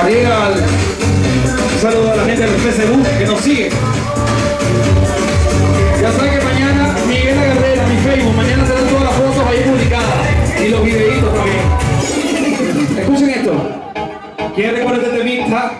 Arriba saludo a la gente del Facebook que nos sigue. Ya saben que mañana Miguel Agarrera, mi Facebook, mañana serán todas las fotos ahí publicadas y los videitos también. Escuchen esto. ¿Quién recuerda este temista?